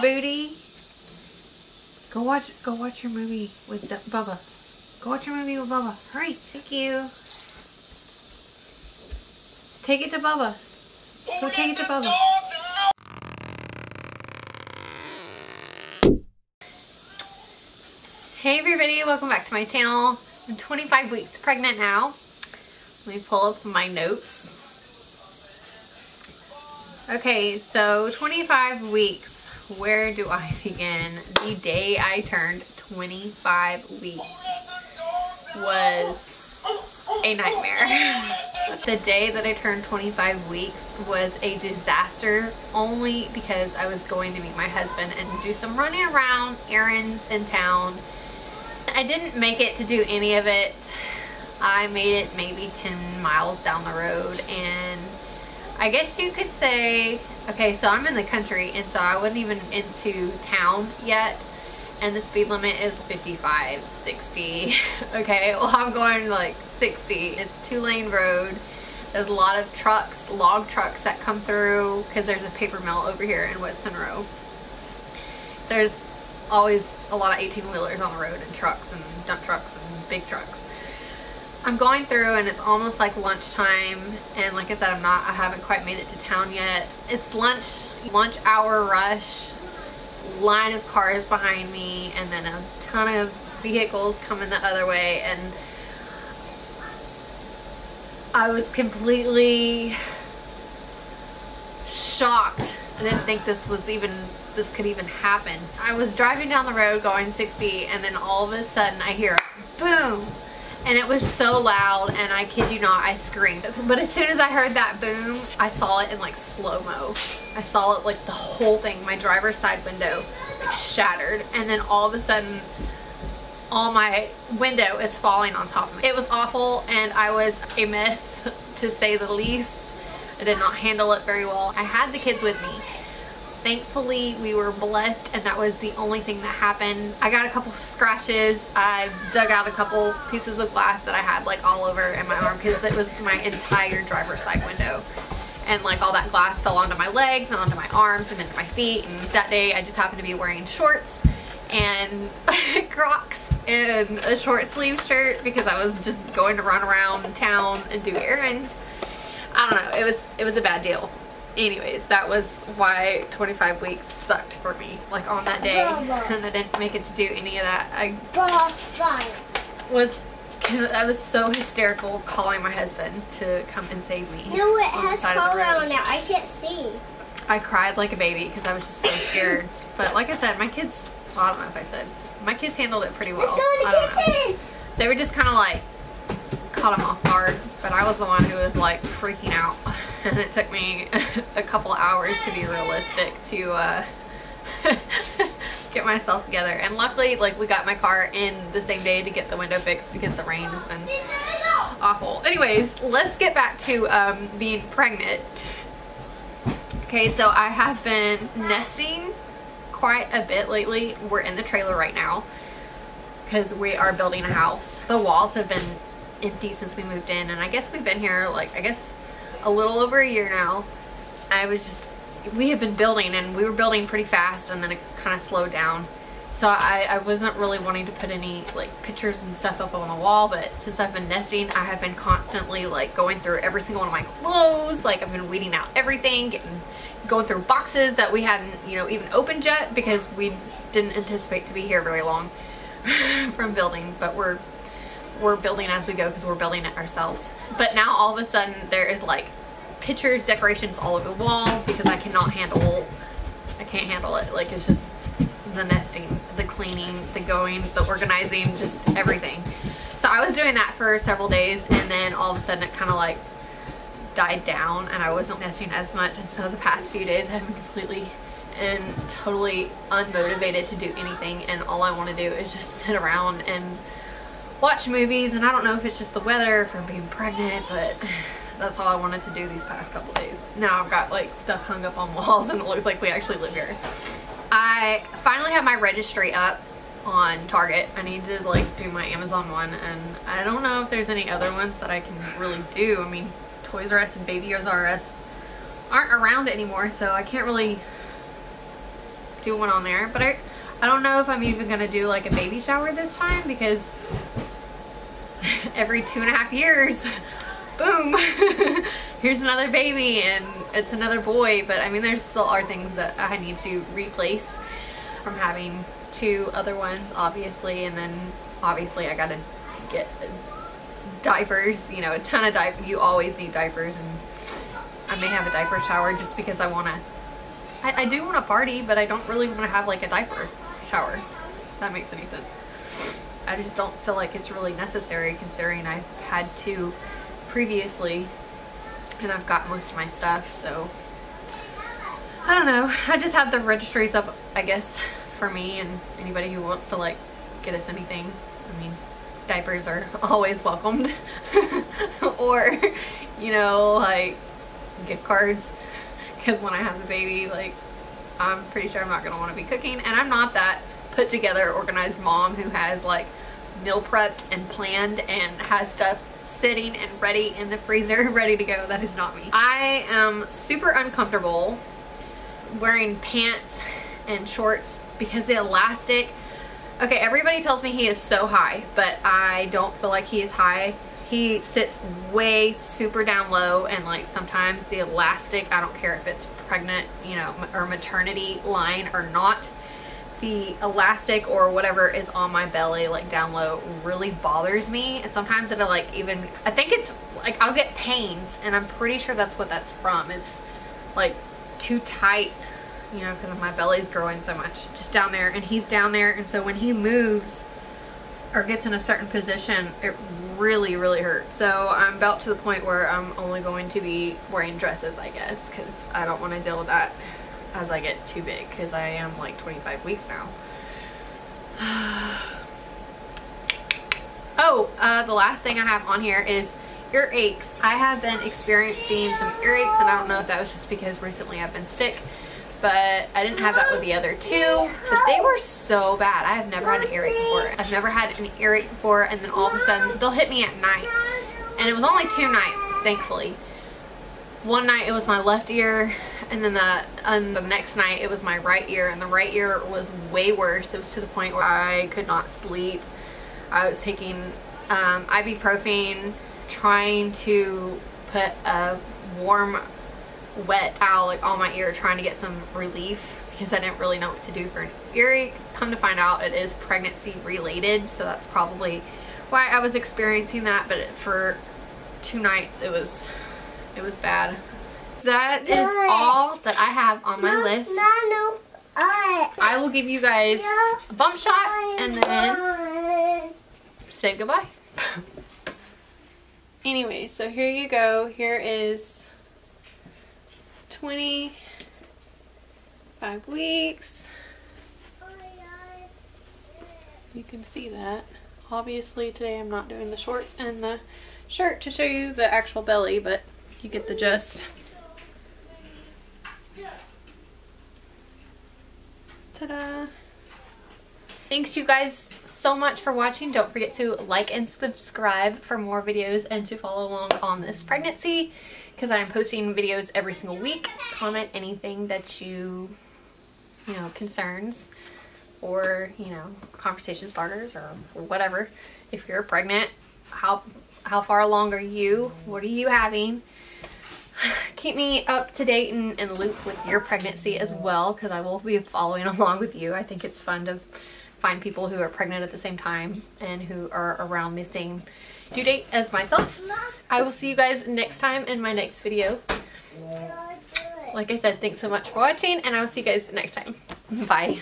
booty. Go watch go watch your movie with the, Bubba. Go watch your movie with Bubba. Hurry. Thank you. Take it to Bubba. Go take it to Bubba. Hey everybody, welcome back to my channel. I'm 25 weeks pregnant now. Let me pull up my notes. Okay, so 25 weeks. Where do I begin? The day I turned 25 weeks was a nightmare. the day that I turned 25 weeks was a disaster only because I was going to meet my husband and do some running around errands in town I didn't make it to do any of it. I made it maybe 10 miles down the road and I guess you could say, okay, so I'm in the country and so I wasn't even into town yet and the speed limit is 55, 60. okay, well I'm going like 60. It's two lane road. There's a lot of trucks, log trucks that come through because there's a paper mill over here in West Monroe. There's always a lot of 18 wheelers on the road and trucks and dump trucks and big trucks. I'm going through and it's almost like lunchtime and like I said I'm not I haven't quite made it to town yet. It's lunch lunch hour rush line of cars behind me and then a ton of vehicles coming the other way and I was completely shocked. I didn't think this was even this could even happen. I was driving down the road going 60 and then all of a sudden I hear boom and it was so loud and I kid you not I screamed. But as soon as I heard that boom I saw it in like slow-mo. I saw it like the whole thing my driver's side window shattered. And then all of a sudden all my window is falling on top of me. It was awful and I was a mess to say the least. I did not handle it very well. I had the kids with me thankfully we were blessed and that was the only thing that happened. I got a couple scratches. I dug out a couple pieces of glass that I had like all over in my arm because it was my entire driver's side window. And like all that glass fell onto my legs and onto my arms and into my feet. And that day I just happened to be wearing shorts and Crocs and a short sleeve shirt because I was just going to run around town and do errands. I don't know. It was it was a bad deal anyways, that was why 25 weeks sucked for me. Like on that day, and I didn't make it to do any of that. I was I was so hysterical calling my husband to come and save me. No, it has color on it. I can't see. I cried like a baby because I was just so scared. but like I said, my kids, well, I don't know if I said, my kids handled it pretty well. Let's go to kitchen. They were just kind of like, caught them off guard, but I was the one who was like freaking out. and it took me a couple hours to be realistic to uh, get myself together. And luckily, like we got my car in the same day to get the window fixed because the rain has been awful. Anyways, let's get back to um, being pregnant. Okay, so I have been nesting quite a bit lately. We're in the trailer right now because we are building a house. The walls have been empty since we moved in and I guess we've been here like I guess a little over a year now. I was just, we had been building and we were building pretty fast and then it kind of slowed down. So I, I wasn't really wanting to put any like pictures and stuff up on the wall, but since I've been nesting, I have been constantly like going through every single one of my clothes. Like I've been weeding out everything, getting, going through boxes that we hadn't, you know, even opened yet because we didn't anticipate to be here very long from building, but we're we're building as we go because we're building it ourselves. But now all of a sudden there is like pictures, decorations all over the walls because I cannot handle, I can't handle it. Like it's just the nesting, the cleaning, the going, the organizing, just everything. So I was doing that for several days and then all of a sudden it kind of like died down and I wasn't nesting as much. And so the past few days I've been completely and totally unmotivated to do anything and all I want to do is just sit around and watch movies and I don't know if it's just the weather from being pregnant but that's all I wanted to do these past couple days. Now I've got like stuff hung up on walls and it looks like we actually live here. I finally have my registry up on Target. I need to like do my Amazon one and I don't know if there's any other ones that I can really do. I mean Toys R Us and Baby R Us aren't around anymore so I can't really do one on there. But I, I don't know if I'm even gonna do like a baby shower this time because every two and a half years, boom, here's another baby and it's another boy. But I mean, there still are things that I need to replace from having two other ones, obviously, and then obviously I gotta get diapers, you know, a ton of diapers. You always need diapers and I may have a diaper shower just because I want to, I, I, do want to party, but I don't really want to have like a diaper shower. If that makes any sense. I just don't feel like it's really necessary considering I've had two previously and I've got most of my stuff, so I don't know. I just have the registries up, I guess, for me and anybody who wants to like get us anything. I mean, diapers are always welcomed. or, you know, like gift cards. Because when I have the baby, like, I'm pretty sure I'm not going to want to be cooking. And I'm not that put together, organized mom who has like meal prepped and planned and has stuff sitting and ready in the freezer, ready to go. That is not me. I am super uncomfortable wearing pants and shorts because the elastic Okay, everybody tells me he is so high, but I don't feel like he is high. He sits way super down low and like sometimes the elastic, I don't care if it's pregnant, you know, or maternity line or not, the elastic or whatever is on my belly like down low really bothers me and sometimes it'll like even I think it's like I'll get pains and I'm pretty sure that's what that's from it's like too tight you know, because my belly's growing so much. Just down there, and he's down there, and so when he moves or gets in a certain position, it really, really hurts. So I'm about to the point where I'm only going to be wearing dresses, I guess, because I don't want to deal with that as I get too big, because I am like 25 weeks now. oh, uh, the last thing I have on here is earaches. I have been experiencing some earaches, and I don't know if that was just because recently I've been sick, but I didn't have that with the other two. But they were so bad. I have never had an earache before. I've never had an earache before and then all of a sudden they'll hit me at night. And it was only two nights, thankfully. One night it was my left ear and then the, and the next night it was my right ear and the right ear was way worse. It was to the point where I could not sleep. I was taking um, ibuprofen, trying to put a warm wet towel like on my ear trying to get some relief because I didn't really know what to do for an earache. Come to find out it is pregnancy related so that's probably why I was experiencing that but for two nights it was it was bad. That is all that I have on my list. I will give you guys a bump shot and then say goodbye. anyway, so here you go. Here is 25 weeks. You can see that. Obviously today I'm not doing the shorts and the shirt to show you the actual belly, but you get the gist. Ta-da! Thanks you guys so much for watching. Don't forget to like and subscribe for more videos and to follow along on this pregnancy because I'm posting videos every single week. Comment anything that you, you know, concerns or, you know, conversation starters or, or whatever. If you're pregnant, how, how far along are you? What are you having? Keep me up to date and in loop with your pregnancy as well because I will be following along with you. I think it's fun to find people who are pregnant at the same time and who are around the same due date as myself. I will see you guys next time in my next video. Like I said, thanks so much for watching and I will see you guys next time. Bye.